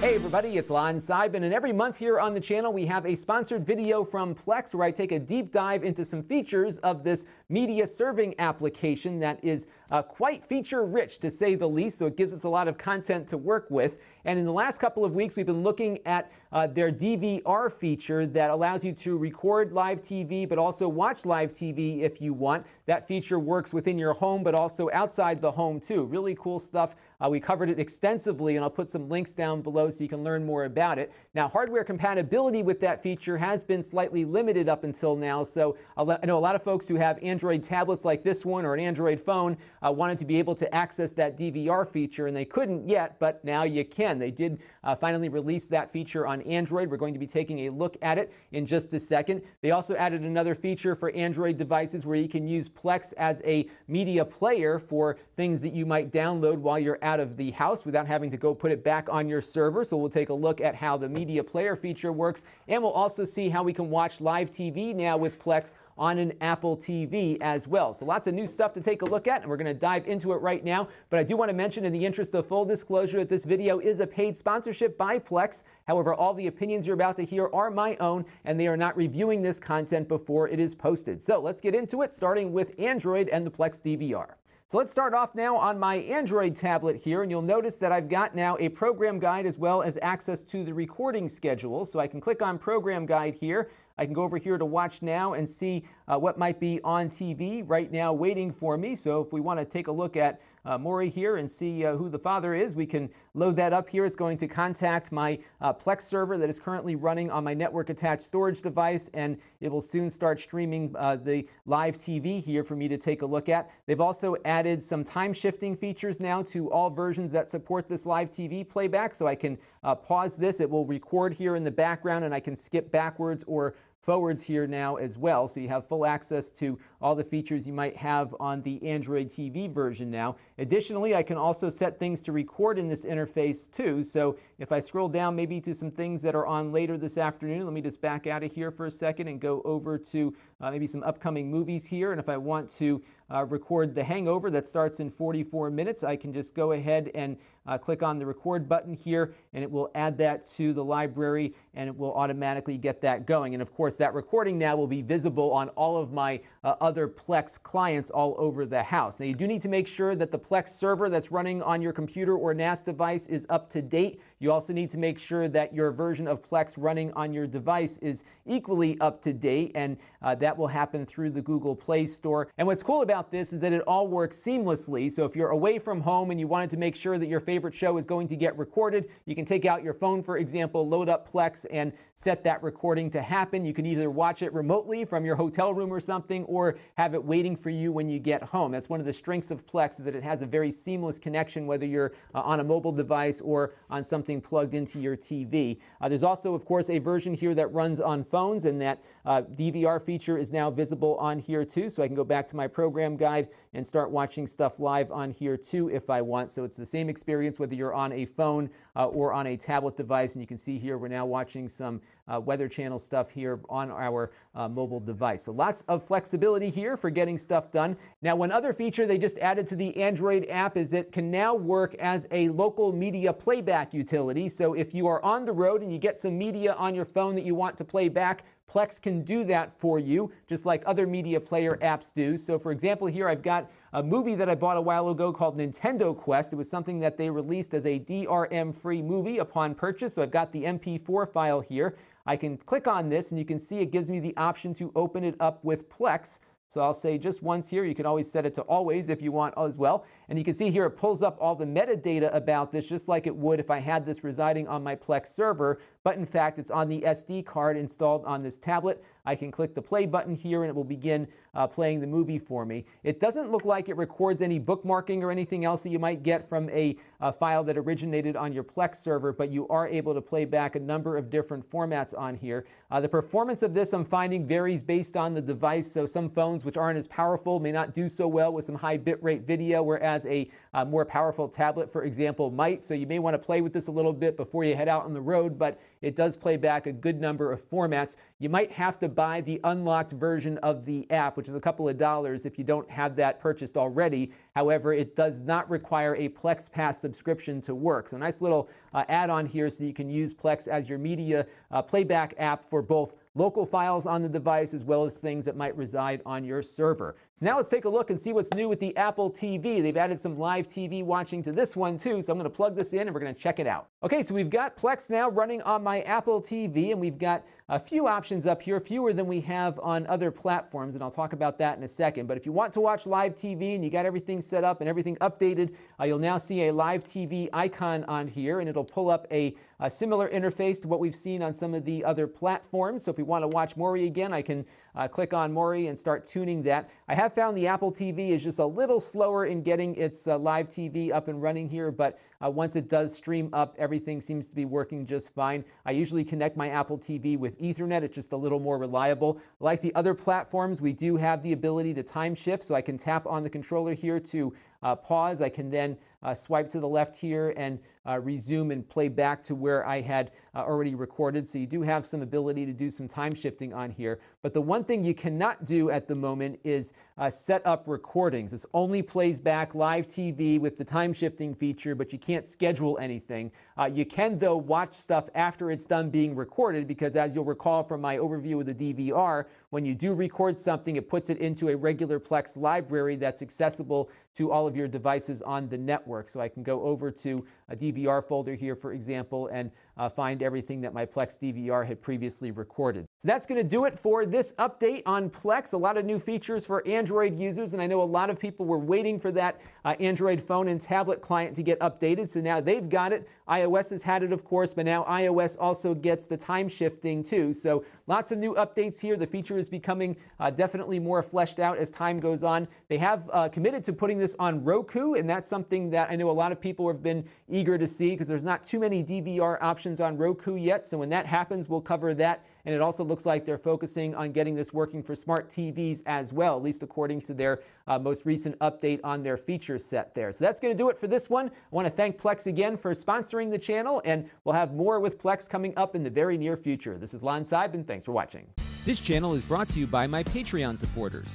Hey everybody, it's Lon Seidman, and every month here on the channel we have a sponsored video from Plex where I take a deep dive into some features of this media serving application that is uh, quite feature rich to say the least, so it gives us a lot of content to work with. And in the last couple of weeks, we've been looking at uh, their DVR feature that allows you to record live TV, but also watch live TV if you want. That feature works within your home, but also outside the home too. Really cool stuff. Uh, we covered it extensively, and I'll put some links down below so you can learn more about it. Now, hardware compatibility with that feature has been slightly limited up until now. So I know a lot of folks who have Android tablets like this one or an Android phone uh, wanted to be able to access that DVR feature, and they couldn't yet, but now you can. They did uh, finally release that feature on Android. We're going to be taking a look at it in just a second. They also added another feature for Android devices where you can use Plex as a media player for things that you might download while you're out of the house without having to go put it back on your server. So we'll take a look at how the media player feature works, and we'll also see how we can watch live TV now with Plex on an Apple TV as well. So lots of new stuff to take a look at, and we're going to dive into it right now. But I do want to mention, in the interest of full disclosure, that this video is a paid sponsorship by Plex. However, all the opinions you're about to hear are my own, and they are not reviewing this content before it is posted. So let's get into it, starting with Android and the Plex DVR. So let's start off now on my Android tablet here, and you'll notice that I've got now a program guide as well as access to the recording schedule. So I can click on program guide here, I can go over here to watch now and see uh, what might be on TV right now waiting for me. So if we want to take a look at uh, Maury here and see uh, who the father is. We can load that up here. It's going to contact my uh, Plex server that is currently running on my network attached storage device, and it will soon start streaming uh, the live TV here for me to take a look at. They've also added some time shifting features now to all versions that support this live TV playback, so I can uh, pause this. It will record here in the background, and I can skip backwards or forwards here now as well. So you have full access to all the features you might have on the Android TV version now. Additionally, I can also set things to record in this interface too. So if I scroll down maybe to some things that are on later this afternoon, let me just back out of here for a second and go over to uh, maybe some upcoming movies here. And if I want to uh, record The Hangover that starts in 44 minutes, I can just go ahead and uh, click on the record button here and it will add that to the library and it will automatically get that going. And of course, that recording now will be visible on all of my uh, other Plex clients all over the house. Now, you do need to make sure that the Plex server that's running on your computer or NAS device is up to date. You also need to make sure that your version of Plex running on your device is equally up to date, and uh, that will happen through the Google Play Store. And what's cool about this is that it all works seamlessly. So if you're away from home and you wanted to make sure that your favorite show is going to get recorded, you can take out your phone, for example, load up Plex, and set that recording to happen. You can either watch it remotely from your hotel room or something, or have it waiting for you when you get home. That's one of the strengths of Plex is that it has a very seamless connection, whether you're uh, on a mobile device or on something something plugged into your TV. Uh, there's also, of course, a version here that runs on phones, and that uh, DVR feature is now visible on here too. So I can go back to my program guide and start watching stuff live on here too if I want. So it's the same experience whether you're on a phone uh, or on a tablet device. And you can see here we're now watching some uh, Weather Channel stuff here on our uh, mobile device. So lots of flexibility here for getting stuff done. Now, one other feature they just added to the Android app is it can now work as a local media playback utility. So if you are on the road and you get some media on your phone that you want to play back, Plex can do that for you, just like other media player apps do. So for example, here I've got a movie that I bought a while ago called Nintendo Quest. It was something that they released as a DRM-free movie upon purchase. So I've got the MP4 file here. I can click on this and you can see it gives me the option to open it up with Plex. So I'll say just once here. You can always set it to always if you want as well. And you can see here it pulls up all the metadata about this just like it would if I had this residing on my Plex server. But in fact, it's on the SD card installed on this tablet. I can click the play button here and it will begin uh, playing the movie for me. It doesn't look like it records any bookmarking or anything else that you might get from a, a file that originated on your Plex server, but you are able to play back a number of different formats on here. Uh, the performance of this I'm finding varies based on the device. So some phones which aren't as powerful may not do so well with some high bitrate video, whereas a uh, more powerful tablet, for example, might. So you may want to play with this a little bit before you head out on the road, but it does play back a good number of formats. You might have to buy the unlocked version of the app, which is a couple of dollars if you don't have that purchased already. However, it does not require a Plex Pass subscription to work. So, nice little uh, add on here so you can use Plex as your media uh, playback app for both local files on the device as well as things that might reside on your server. So now let's take a look and see what's new with the Apple TV. They've added some live TV watching to this one too, so I'm going to plug this in and we're going to check it out. Okay, so we've got Plex now running on my Apple TV and we've got a few options up here, fewer than we have on other platforms, and I'll talk about that in a second. But if you want to watch live TV and you got everything set up and everything updated, uh, you'll now see a live TV icon on here, and it'll pull up a, a, similar interface to what we've seen on some of the other platforms. So if we want to watch Maury again, I can uh, click on Maury and start tuning that. I have found the Apple TV is just a little slower in getting its uh, live TV up and running here, but uh, once it does stream up, everything seems to be working just fine. I usually connect my Apple TV with Ethernet. It's just a little more reliable. Like the other platforms, we do have the ability to time shift, so I can tap on the controller here to uh, pause. I can then uh, swipe to the left here and uh, resume and play back to where I had uh, already recorded. So you do have some ability to do some time shifting on here. But the one thing you cannot do at the moment is uh, set up recordings. This only plays back live TV with the time shifting feature, but you can't schedule anything. Uh, you can, though, watch stuff after it's done being recorded because, as you'll recall from my overview of the DVR, when you do record something, it puts it into a regular Plex library that's accessible to all of your devices on the network. So I can go over to a DVR folder here, for example, and uh, find everything that my Plex DVR had previously recorded. So that's going to do it for this update on Plex. A lot of new features for Android users, and I know a lot of people were waiting for that uh, Android phone and tablet client to get updated, so now they've got it. iOS has had it, of course, but now iOS also gets the time shifting too. So lots of new updates here. The feature is becoming uh, definitely more fleshed out as time goes on. They have uh, committed to putting this on Roku, and that's something that I know a lot of people have been eager to see because there's not too many DVR options on Roku yet. So when that happens, we'll cover that and it also looks like they're focusing on getting this working for smart TVs as well, at least according to their uh, most recent update on their feature set there. So that's going to do it for this one. I want to thank Plex again for sponsoring the channel, and we'll have more with Plex coming up in the very near future. This is Lon Seidman, thanks for watching. This channel is brought to you by my Patreon supporters,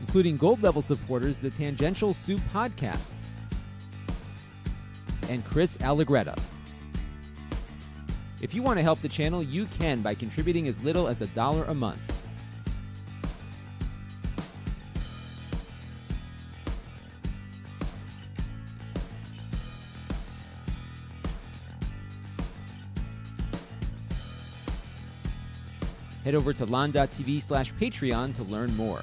including gold level supporters, the Tangential Soup Podcast, and Chris Allegretta. If you want to help the channel, you can by contributing as little as a dollar a month. Head over to lon.tv slash Patreon to learn more.